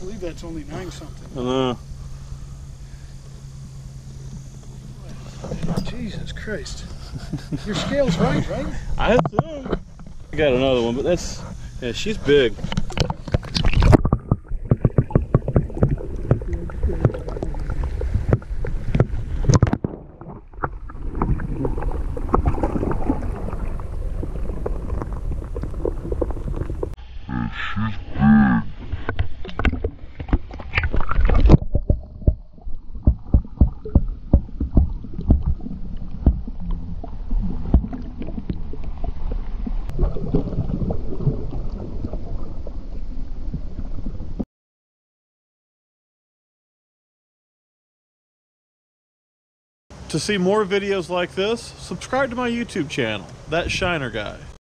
believe that's only nine something. I know. Jesus Christ. Your scale's right, right? I assume. I got another one, but that's yeah, she's big. To see more videos like this, subscribe to my YouTube channel, That Shiner Guy.